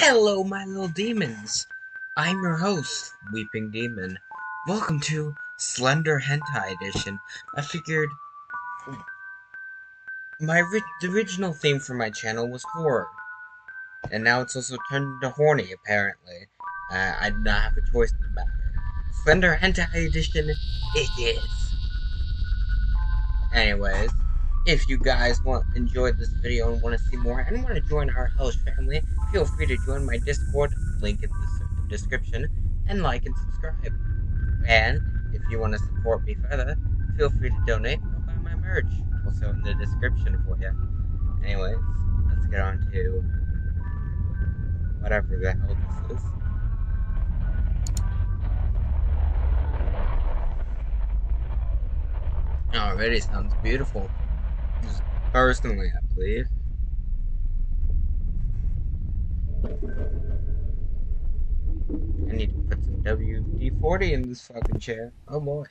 Hello, my little demons. I'm your host, Weeping Demon. Welcome to Slender Hentai Edition. I figured my the original theme for my channel was horror, and now it's also turned into horny. Apparently, uh, I did not have a choice in the matter. Slender Hentai Edition, it is. Anyways. If you guys want enjoyed this video and want to see more and want to join our host family, feel free to join my Discord, link in the description, and like and subscribe. And if you want to support me further, feel free to donate or buy my merch, also in the description for you. Anyways, let's get on to whatever the hell this is. Already sounds beautiful. Personally, I believe. I need to put some WD-40 in this fucking chair. Oh boy.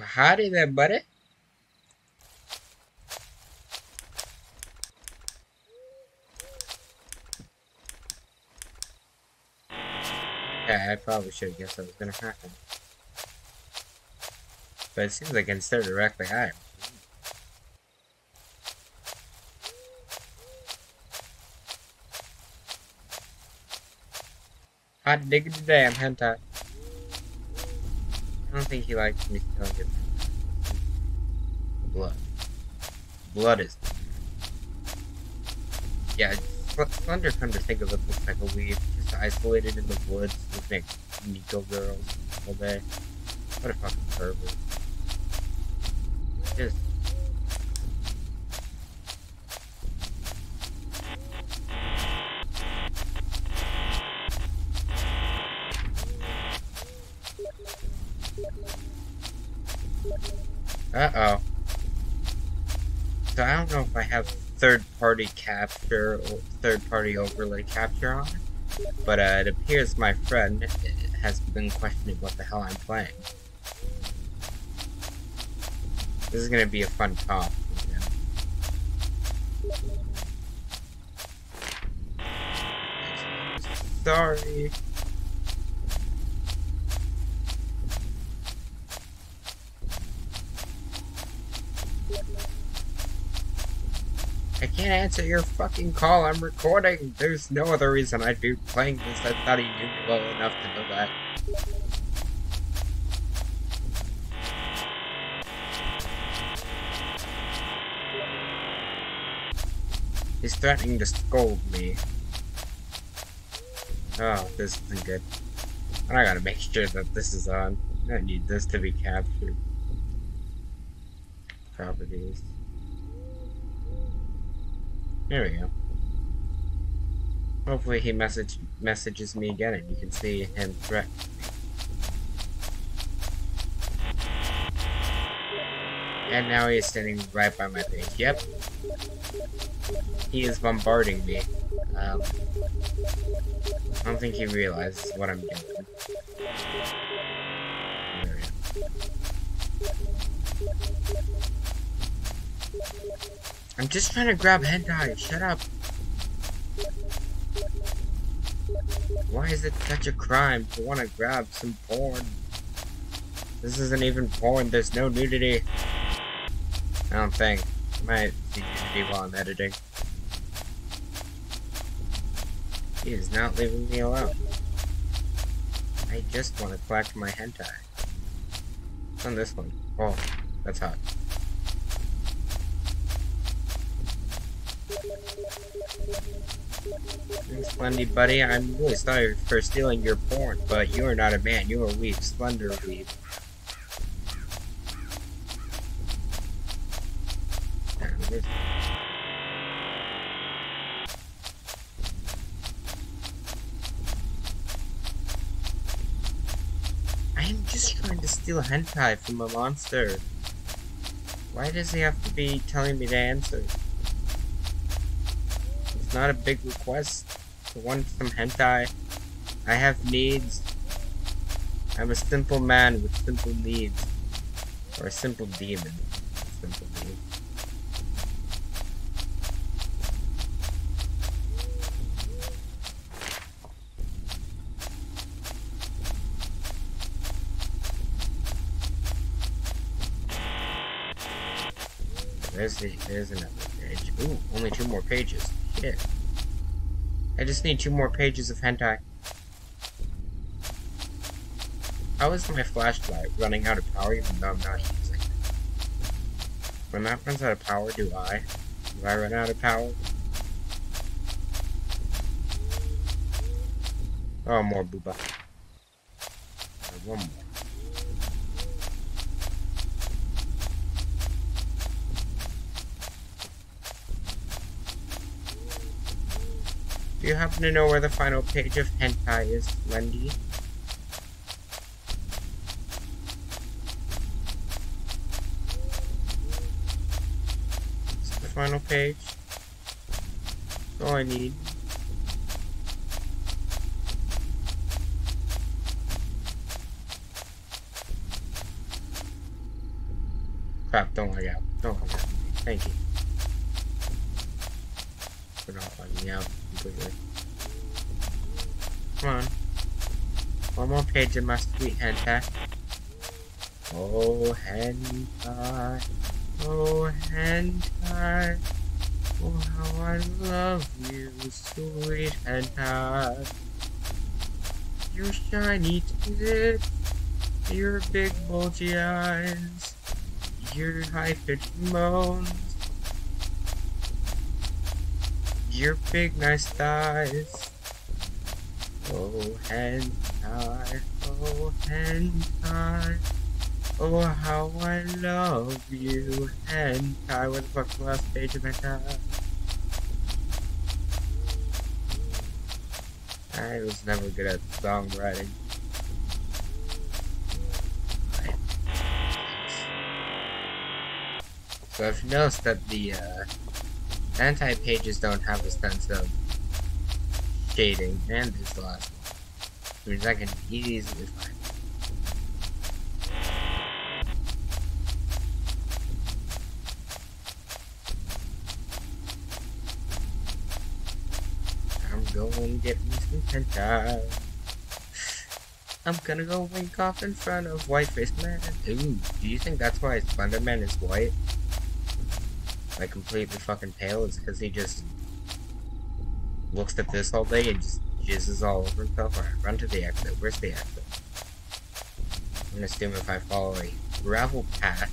Howdy there, buddy. Yeah, I probably should have guessed that was gonna happen. But it seems like instead directly higher. Hot diggity damn hentai. I don't think he likes me telling him. Blood. Blood is. Yeah, Slender come to think of it looks like a weeb, just isolated in the woods, looking at Nico girls all day. What a fucking pervert. Just Uh-oh. So I don't know if I have third-party capture or third-party overlay capture on, but uh, it appears my friend has been questioning what the hell I'm playing. This is gonna be a fun talk. Sorry. Can't answer your fucking call. I'm recording. There's no other reason I'd be playing this. I thought he knew me well enough to know that. He's threatening to scold me. Oh, this isn't good. I gotta make sure that this is on. I need this to be captured. Properties. There we go. Hopefully he message messages me again and you can see him threaten. And now he is standing right by my page. Yep. He is bombarding me. Um, I don't think he realizes what I'm doing. I'm just trying to grab hentai. Shut up. Why is it such a crime to want to grab some porn? This isn't even porn. There's no nudity. I don't think. I might see nudity while I'm editing. He is not leaving me alone. I just want to collect my hentai. on this one? Oh, that's hot. Slendy buddy, I'm really sorry for stealing your porn, but you are not a man, you are weeb, slender weeb. I am just trying to steal hentai from a monster. Why does he have to be telling me to answer? not a big request. The one from Hentai. I have needs. I'm a simple man with simple needs. Or a simple demon. Simple needs. There's the, there's another page. Ooh, only two more pages. Shit. I just need two more pages of hentai. How is my flashlight running out of power even though I'm not using it? When that runs out of power, do I? Do I run out of power? Oh, more booba. One more. Do you happen to know where the final page of hentai is, Lendy? It's the final page. That's all I need. Crap, don't lag out. Don't lag out. Thank you. Not out completely. Come on. One more page of my sweet hentai. Oh, hentai. Oh, hentai. Oh, how I love you, sweet hentai. Your shiny tits. Your big bulgy eyes your high-pitched moans, your big nice thighs. Oh, hentai, oh, hentai, oh, how I love you. What the fuck's the last page of my hentai? I was never good at songwriting. So I've noticed that the uh, hentai pages don't have a sense of shading, and last one. Which I can easily find I'm going to get me some hentai. I'm gonna go wink off in front of Whiteface Man. Ooh, do you think that's why Slenderman is white? Like completely fucking pale is because he just looks at this all day and just jizzes all over himself. Alright, run to the exit. Where's the exit? I'm gonna assume if I follow a gravel path,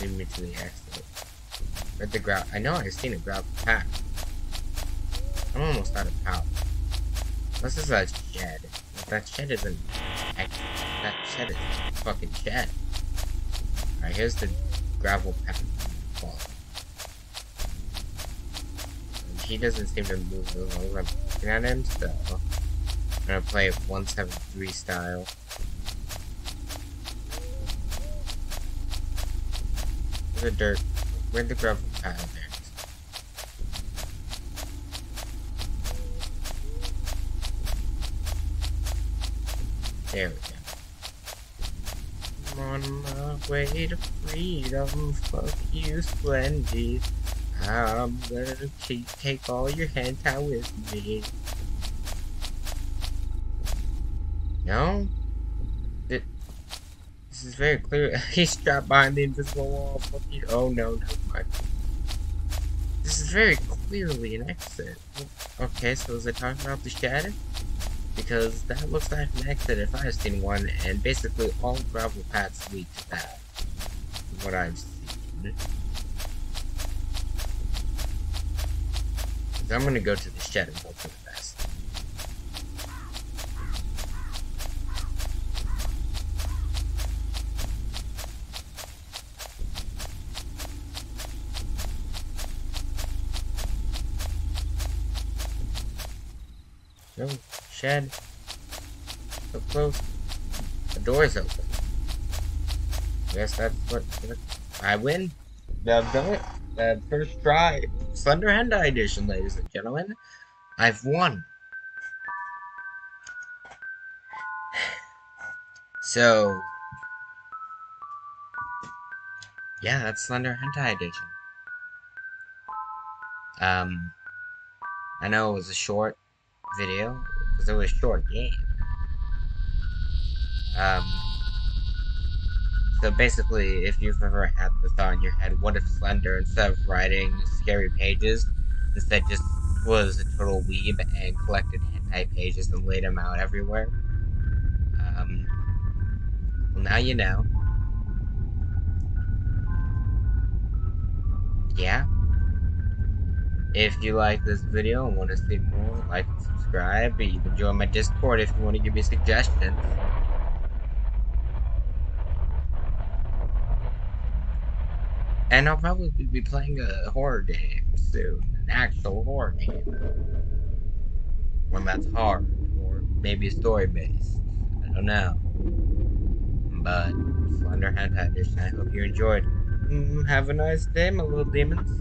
lead me to the exit. Where'd the gravel? I know I've seen a gravel path. I'm almost out of power. This is a shed. That shed isn't. That shed is fucking shed. Alright, here's the gravel path. He doesn't seem to move as long as I'm looking at him, so I'm gonna play 173 style. Where's the dirt? Where'd the gravel path there? There we go on my way to freedom. Fuck you, Splendid. I'm gonna take all your hentai with me. No? It, this is very clear. He's trapped behind the invisible wall. Fuck you. Oh no, no, mind. This is very clearly an exit. Okay, so was I talking about the shadow? Because that looks like an exit if I've seen one, and basically all gravel paths lead to that, from what I've seen. I'm gonna go to the shed and the best. No. Shed. So close. The door's open. Guess that's what, I win. I've done it. The first try. Slender Hentai Edition, ladies and gentlemen. I've won. So, yeah, that's Slender Hentai Edition. Um, I know it was a short video, because it was a short game. Um, So basically, if you've ever had the thought in your head, what if Slender, instead of writing scary pages, instead just was a total weeb and collected hentai pages and laid them out everywhere? Um, well, now you know. Yeah. If you like this video and want to see more, like and subscribe. You can join my Discord if you want to give me suggestions. And I'll probably be playing a horror game soon. An actual horror game. One that's hard. Or maybe story based. I don't know. But Slender Hand Edition, I hope you enjoyed. Mm, have a nice day, my little demons.